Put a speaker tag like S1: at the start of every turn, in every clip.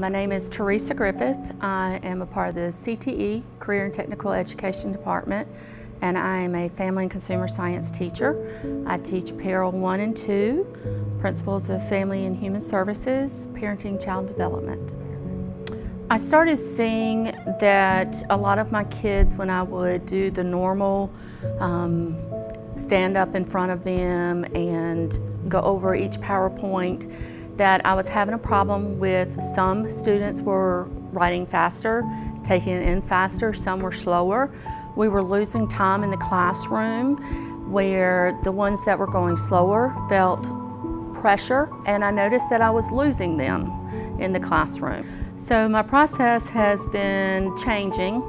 S1: My name is Teresa Griffith. I am a part of the CTE, Career and Technical Education Department, and I am a family and consumer science teacher. I teach Apparel 1 and 2, Principles of Family and Human Services, Parenting Child Development. I started seeing that a lot of my kids, when I would do the normal um, stand up in front of them and go over each PowerPoint, that I was having a problem with some students were writing faster, taking it in faster, some were slower. We were losing time in the classroom where the ones that were going slower felt pressure and I noticed that I was losing them in the classroom. So my process has been changing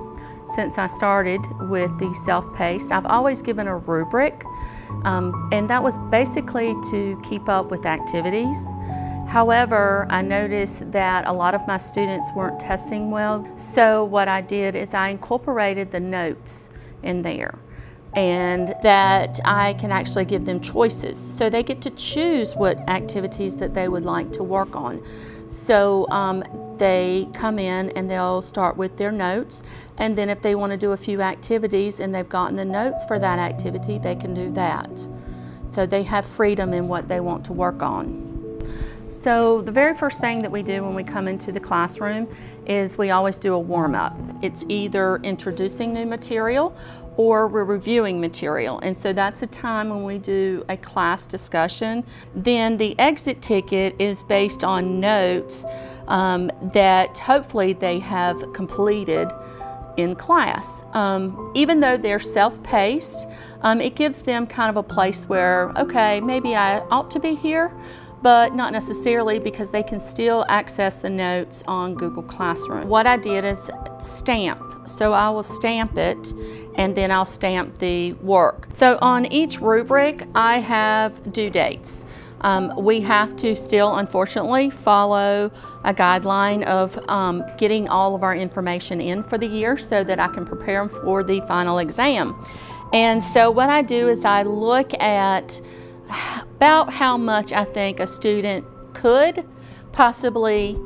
S1: since I started with the self-paced. I've always given a rubric um, and that was basically to keep up with activities. However, I noticed that a lot of my students weren't testing well. So what I did is I incorporated the notes in there and that I can actually give them choices. So they get to choose what activities that they would like to work on. So um, they come in and they'll start with their notes and then if they want to do a few activities and they've gotten the notes for that activity, they can do that. So they have freedom in what they want to work on. So the very first thing that we do when we come into the classroom is we always do a warm-up. It's either introducing new material or we're reviewing material. And so that's a time when we do a class discussion. Then the exit ticket is based on notes um, that hopefully they have completed in class. Um, even though they're self-paced, um, it gives them kind of a place where, okay, maybe I ought to be here, but not necessarily because they can still access the notes on Google Classroom. What I did is stamp. So I will stamp it and then I'll stamp the work. So on each rubric, I have due dates. Um, we have to still, unfortunately, follow a guideline of um, getting all of our information in for the year so that I can prepare them for the final exam. And so what I do is I look at about how much I think a student could possibly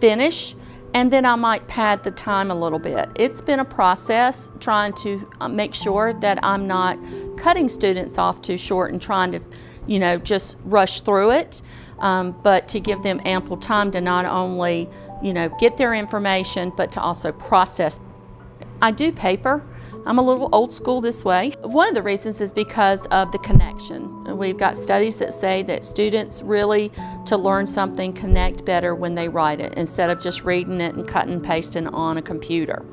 S1: finish and then I might pad the time a little bit. It's been a process trying to uh, make sure that I'm not cutting students off too short and trying to, you know, just rush through it, um, but to give them ample time to not only, you know, get their information, but to also process. I do paper. I'm a little old school this way. One of the reasons is because of the connection. We've got studies that say that students really, to learn something, connect better when they write it instead of just reading it and cutting and pasting on a computer.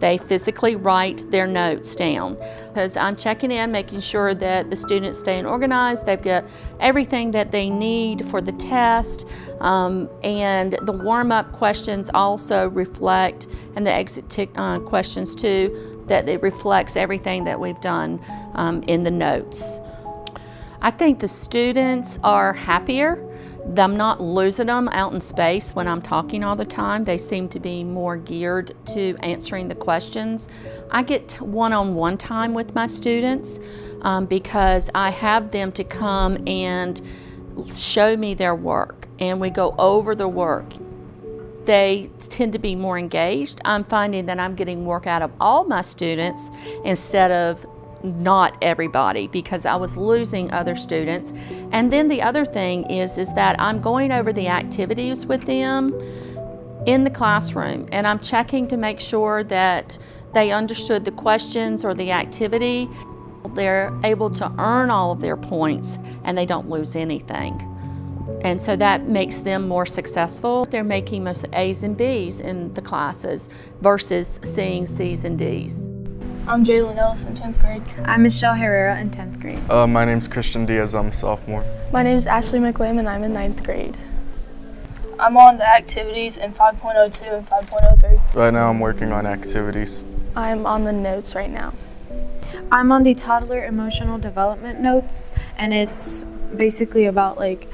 S1: They physically write their notes down because I'm checking in, making sure that the students staying organized, they've got everything that they need for the test, um, and the warm-up questions also reflect, and the exit uh, questions too, that it reflects everything that we've done um, in the notes. I think the students are happier. I'm not losing them out in space when I'm talking all the time. They seem to be more geared to answering the questions. I get one-on-one -on -one time with my students um, because I have them to come and show me their work and we go over the work they tend to be more engaged. I'm finding that I'm getting work out of all my students instead of not everybody because I was losing other students. And then the other thing is, is that I'm going over the activities with them in the classroom and I'm checking to make sure that they understood the questions or the activity. They're able to earn all of their points and they don't lose anything. And so that makes them more successful. They're making most A's and B's in the classes versus seeing C's and D's.
S2: I'm Jalen Ellis in 10th grade.
S3: I'm Michelle Herrera in 10th grade.
S4: Uh, my name's Christian Diaz, I'm a sophomore.
S5: My name is Ashley McLean and I'm in 9th grade.
S2: I'm on the activities in 5.02 and 5.03.
S4: Right now I'm working on activities.
S5: I'm on the notes right now.
S3: I'm on the toddler emotional development notes and it's basically about like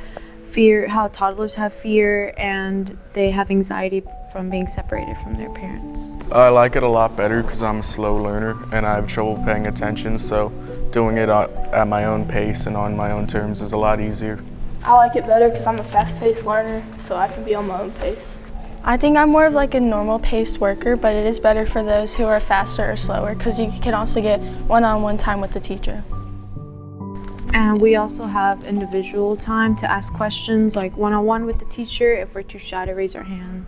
S3: fear, how toddlers have fear and they have anxiety from being separated from their parents.
S4: I like it a lot better because I'm a slow learner and I have trouble paying attention, so doing it at my own pace and on my own terms is a lot easier.
S2: I like it better because I'm a fast-paced learner, so I can be on my own pace.
S5: I think I'm more of like a normal paced worker, but it is better for those who are faster or slower because you can also get one on one time with the teacher.
S3: And we also have individual time to ask questions, like one on one with the teacher if we're too shy to raise our hand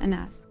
S3: and ask.